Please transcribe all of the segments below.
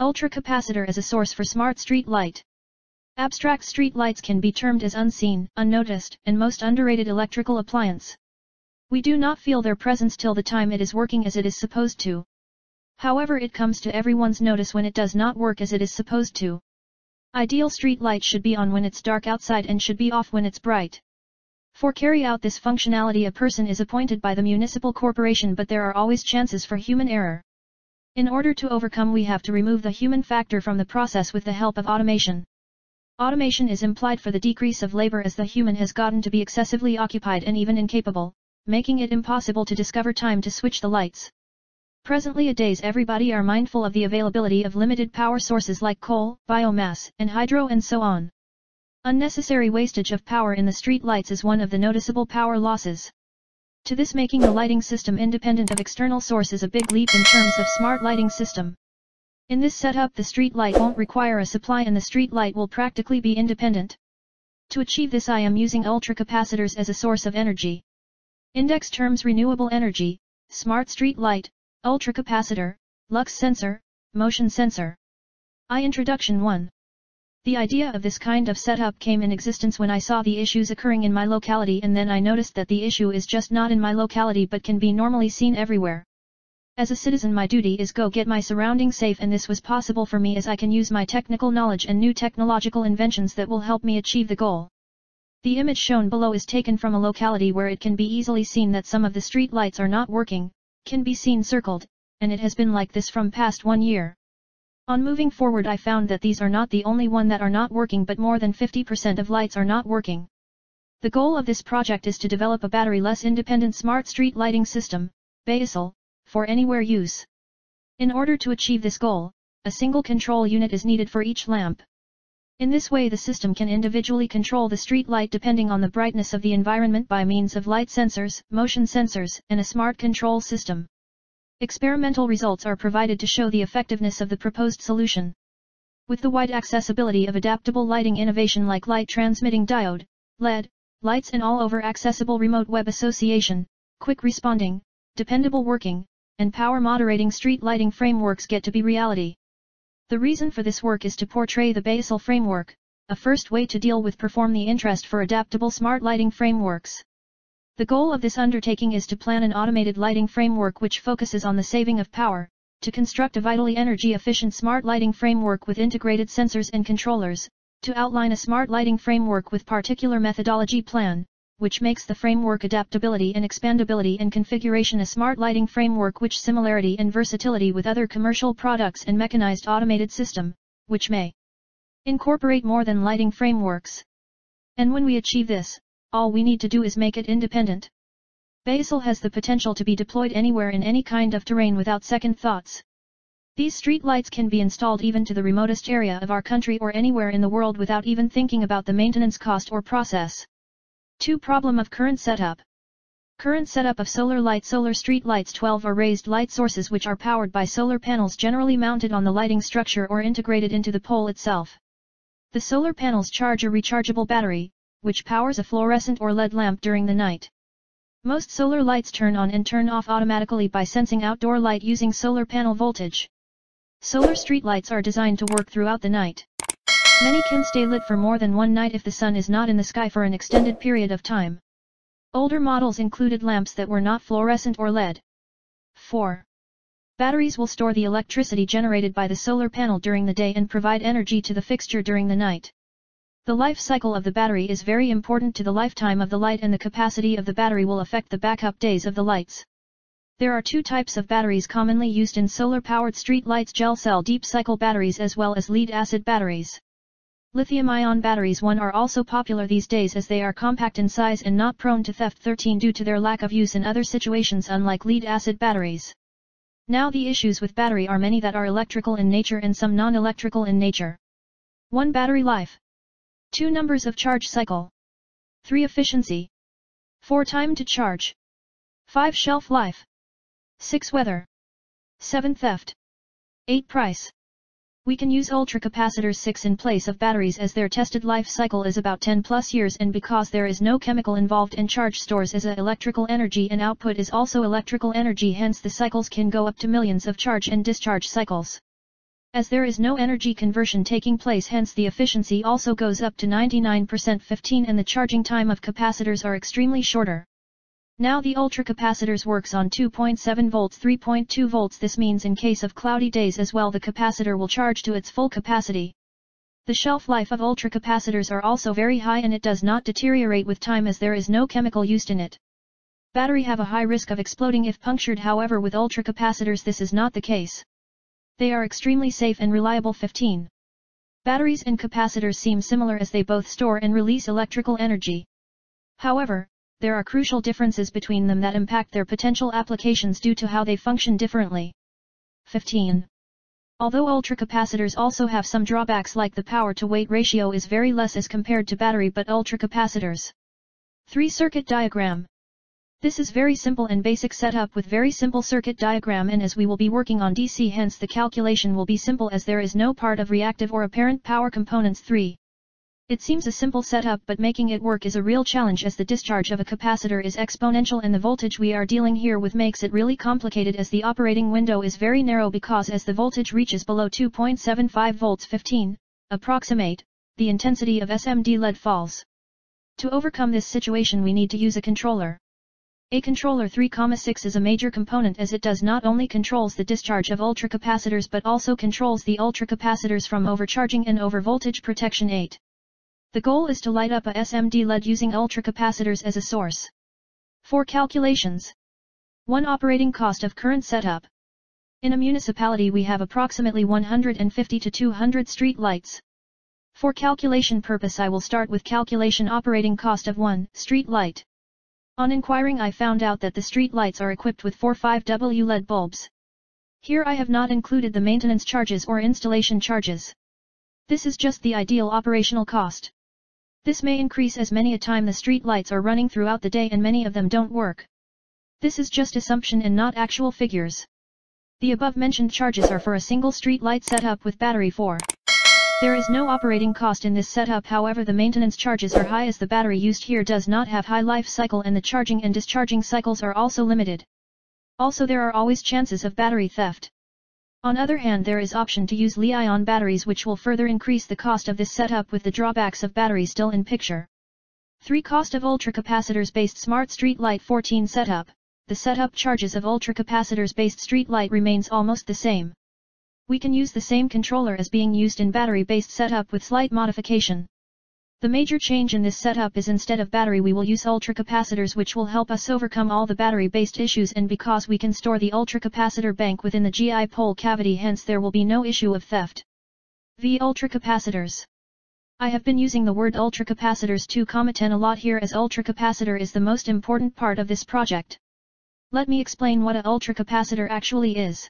Ultracapacitor as a source for smart street light. Abstract street lights can be termed as unseen, unnoticed, and most underrated electrical appliance. We do not feel their presence till the time it is working as it is supposed to. However it comes to everyone's notice when it does not work as it is supposed to. Ideal street light should be on when it's dark outside and should be off when it's bright. For carry out this functionality a person is appointed by the municipal corporation but there are always chances for human error. In order to overcome we have to remove the human factor from the process with the help of automation. Automation is implied for the decrease of labor as the human has gotten to be excessively occupied and even incapable, making it impossible to discover time to switch the lights. Presently a days everybody are mindful of the availability of limited power sources like coal, biomass, and hydro and so on. Unnecessary wastage of power in the street lights is one of the noticeable power losses. To this making the lighting system independent of external source is a big leap in terms of smart lighting system. In this setup the street light won't require a supply and the street light will practically be independent. To achieve this I am using ultracapacitors as a source of energy. Index terms renewable energy, smart street light, ultracapacitor, lux sensor, motion sensor. I Introduction 1 the idea of this kind of setup came in existence when I saw the issues occurring in my locality and then I noticed that the issue is just not in my locality but can be normally seen everywhere. As a citizen my duty is go get my surroundings safe and this was possible for me as I can use my technical knowledge and new technological inventions that will help me achieve the goal. The image shown below is taken from a locality where it can be easily seen that some of the street lights are not working, can be seen circled, and it has been like this from past one year. On moving forward I found that these are not the only one that are not working but more than 50% of lights are not working. The goal of this project is to develop a battery-less independent smart street lighting system, BASIL, for anywhere use. In order to achieve this goal, a single control unit is needed for each lamp. In this way the system can individually control the street light depending on the brightness of the environment by means of light sensors, motion sensors, and a smart control system. Experimental results are provided to show the effectiveness of the proposed solution. With the wide accessibility of adaptable lighting innovation like light transmitting diode, LED, lights and all over accessible remote web association, quick responding, dependable working, and power moderating street lighting frameworks get to be reality. The reason for this work is to portray the BASIL framework, a first way to deal with perform the interest for adaptable smart lighting frameworks. The goal of this undertaking is to plan an automated lighting framework which focuses on the saving of power, to construct a vitally energy-efficient smart lighting framework with integrated sensors and controllers, to outline a smart lighting framework with particular methodology plan, which makes the framework adaptability and expandability and configuration a smart lighting framework which similarity and versatility with other commercial products and mechanized automated system, which may incorporate more than lighting frameworks. And when we achieve this, all we need to do is make it independent. BASIL has the potential to be deployed anywhere in any kind of terrain without second thoughts. These street lights can be installed even to the remotest area of our country or anywhere in the world without even thinking about the maintenance cost or process. 2. Problem of current setup. Current setup of solar light Solar street lights 12 are raised light sources which are powered by solar panels generally mounted on the lighting structure or integrated into the pole itself. The solar panels charge a rechargeable battery, which powers a fluorescent or LED lamp during the night. Most solar lights turn on and turn off automatically by sensing outdoor light using solar panel voltage. Solar street lights are designed to work throughout the night. Many can stay lit for more than one night if the sun is not in the sky for an extended period of time. Older models included lamps that were not fluorescent or LED. 4. Batteries will store the electricity generated by the solar panel during the day and provide energy to the fixture during the night. The life cycle of the battery is very important to the lifetime of the light and the capacity of the battery will affect the backup days of the lights. There are two types of batteries commonly used in solar-powered street lights gel cell deep cycle batteries as well as lead-acid batteries. Lithium-ion batteries 1 are also popular these days as they are compact in size and not prone to theft 13 due to their lack of use in other situations unlike lead-acid batteries. Now the issues with battery are many that are electrical in nature and some non-electrical in nature. 1 Battery life 2 numbers of charge cycle. 3 efficiency. 4 time to charge. 5 shelf life. 6 weather. 7 theft. 8 price. We can use ultracapacitors 6 in place of batteries as their tested life cycle is about 10 plus years and because there is no chemical involved and charge stores as a electrical energy and output is also electrical energy hence the cycles can go up to millions of charge and discharge cycles. As there is no energy conversion taking place hence the efficiency also goes up to 99% 15 and the charging time of capacitors are extremely shorter. Now the ultracapacitors works on 2.7 volts 3.2 volts this means in case of cloudy days as well the capacitor will charge to its full capacity. The shelf life of ultracapacitors are also very high and it does not deteriorate with time as there is no chemical used in it. Battery have a high risk of exploding if punctured however with ultracapacitors this is not the case. They are extremely safe and reliable 15. Batteries and capacitors seem similar as they both store and release electrical energy. However, there are crucial differences between them that impact their potential applications due to how they function differently. 15. Although ultracapacitors also have some drawbacks like the power-to-weight ratio is very less as compared to battery but ultracapacitors. 3 Circuit Diagram this is very simple and basic setup with very simple circuit diagram and as we will be working on DC hence the calculation will be simple as there is no part of reactive or apparent power components 3. It seems a simple setup but making it work is a real challenge as the discharge of a capacitor is exponential and the voltage we are dealing here with makes it really complicated as the operating window is very narrow because as the voltage reaches below 2.75 volts 15, approximate, the intensity of SMD lead falls. To overcome this situation we need to use a controller. A controller 3,6 is a major component as it does not only controls the discharge of ultracapacitors but also controls the ultracapacitors from overcharging and overvoltage protection 8. The goal is to light up a SMD LED using ultracapacitors as a source. For calculations. 1 operating cost of current setup. In a municipality we have approximately 150 to 200 street lights. For calculation purpose I will start with calculation operating cost of 1 street light. On inquiring I found out that the street lights are equipped with 4 5W LED bulbs. Here I have not included the maintenance charges or installation charges. This is just the ideal operational cost. This may increase as many a time the street lights are running throughout the day and many of them don't work. This is just assumption and not actual figures. The above mentioned charges are for a single street light setup with battery 4. There is no operating cost in this setup however the maintenance charges are high as the battery used here does not have high life cycle and the charging and discharging cycles are also limited. Also there are always chances of battery theft. On other hand there is option to use Li-ion batteries which will further increase the cost of this setup with the drawbacks of battery still in picture. 3. Cost of ultracapacitors based smart street light 14 setup. The setup charges of ultracapacitors based street light remains almost the same we can use the same controller as being used in battery-based setup with slight modification. The major change in this setup is instead of battery we will use ultracapacitors which will help us overcome all the battery-based issues and because we can store the ultracapacitor bank within the GI pole cavity hence there will be no issue of theft. V ultracapacitors. I have been using the word ultracapacitors to comment a lot here as ultracapacitor is the most important part of this project. Let me explain what a ultracapacitor actually is.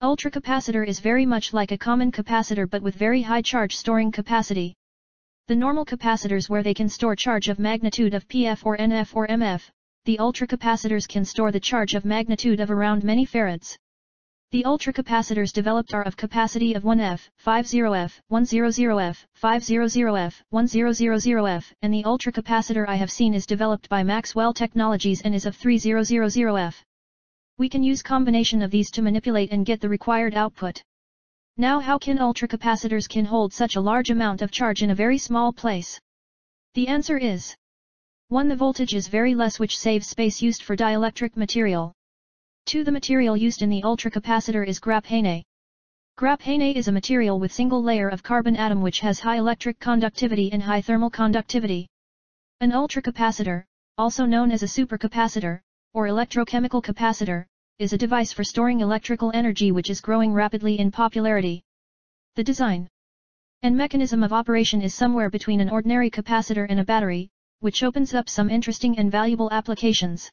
Ultracapacitor is very much like a common capacitor but with very high charge storing capacity. The normal capacitors where they can store charge of magnitude of PF or NF or MF, the ultracapacitors can store the charge of magnitude of around many farads. The ultracapacitors developed are of capacity of 1F, 50F, 100F, 500F, 1000F, and the ultracapacitor I have seen is developed by Maxwell Technologies and is of 3000F. We can use combination of these to manipulate and get the required output. Now how can ultracapacitors can hold such a large amount of charge in a very small place? The answer is 1. The voltage is very less which saves space used for dielectric material. 2. The material used in the ultracapacitor is graphene. Graphene is a material with single layer of carbon atom which has high electric conductivity and high thermal conductivity. An ultracapacitor, also known as a supercapacitor, or electrochemical capacitor, is a device for storing electrical energy which is growing rapidly in popularity. The design and mechanism of operation is somewhere between an ordinary capacitor and a battery, which opens up some interesting and valuable applications.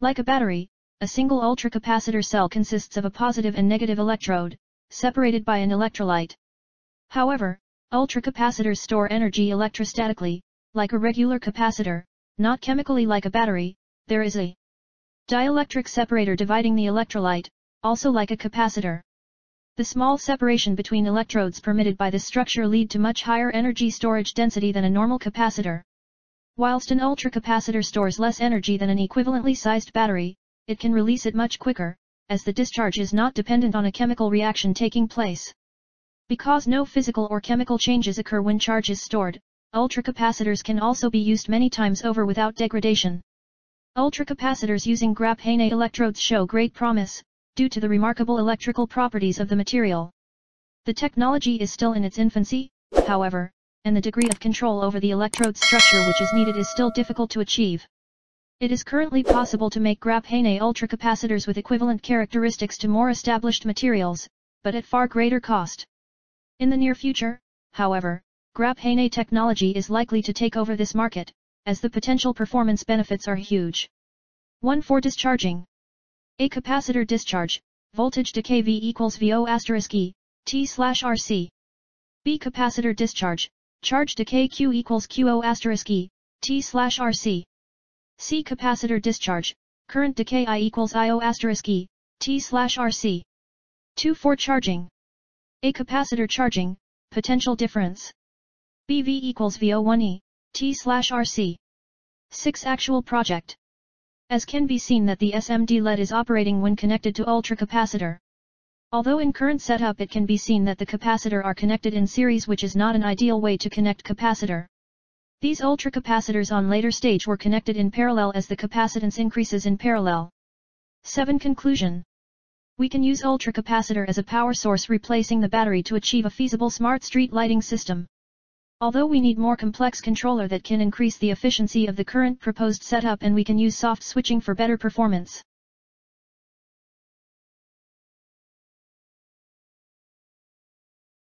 Like a battery, a single ultracapacitor cell consists of a positive and negative electrode, separated by an electrolyte. However, ultracapacitors store energy electrostatically, like a regular capacitor, not chemically like a battery, there is a Dielectric separator dividing the electrolyte, also like a capacitor. The small separation between electrodes permitted by this structure lead to much higher energy storage density than a normal capacitor. Whilst an ultracapacitor stores less energy than an equivalently sized battery, it can release it much quicker, as the discharge is not dependent on a chemical reaction taking place. Because no physical or chemical changes occur when charge is stored, ultracapacitors can also be used many times over without degradation. Ultracapacitors using graphene electrodes show great promise, due to the remarkable electrical properties of the material. The technology is still in its infancy, however, and the degree of control over the electrode structure which is needed is still difficult to achieve. It is currently possible to make graphene ultracapacitors with equivalent characteristics to more established materials, but at far greater cost. In the near future, however, graphene technology is likely to take over this market, as the potential performance benefits are huge. 1 for discharging. A capacitor discharge, voltage decay V equals VO asterisk E, T slash RC. B capacitor discharge, charge decay Q equals QO asterisk E, T slash RC. C capacitor discharge, current decay I equals IO asterisk E, T slash RC. 2 for charging. A capacitor charging, potential difference. BV equals VO1E, T slash RC. 6 Actual project. As can be seen that the SMD LED is operating when connected to ultracapacitor. Although in current setup it can be seen that the capacitor are connected in series which is not an ideal way to connect capacitor. These ultracapacitors on later stage were connected in parallel as the capacitance increases in parallel. 7. Conclusion We can use ultracapacitor as a power source replacing the battery to achieve a feasible smart street lighting system. Although we need more complex controller that can increase the efficiency of the current proposed setup and we can use soft switching for better performance.